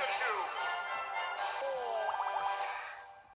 Pikachu.